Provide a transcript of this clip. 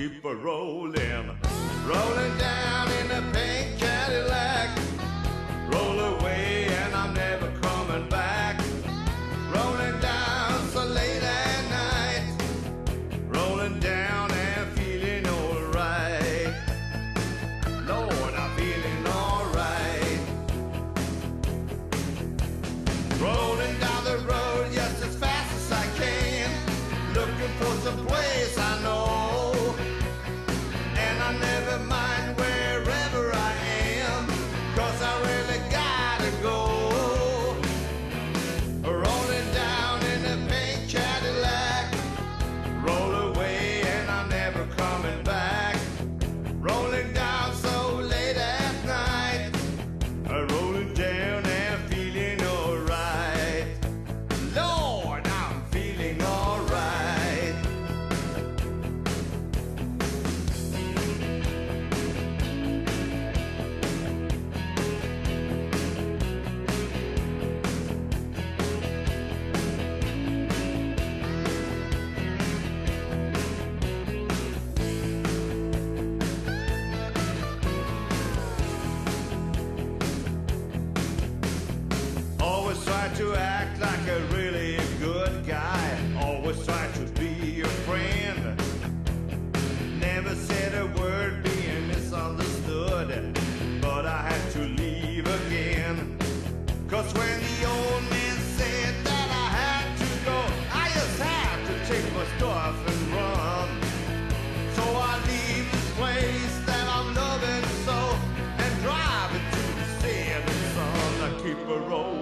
keep a rolling, rolling down. to act like a really good guy always try to be your friend. Never said a word being misunderstood, but I had to leave again. Cause when the old man said that I had to go, I just had to take my stuff and run. So I leave this place that I'm loving so and drive into the setting sun. I keep a road.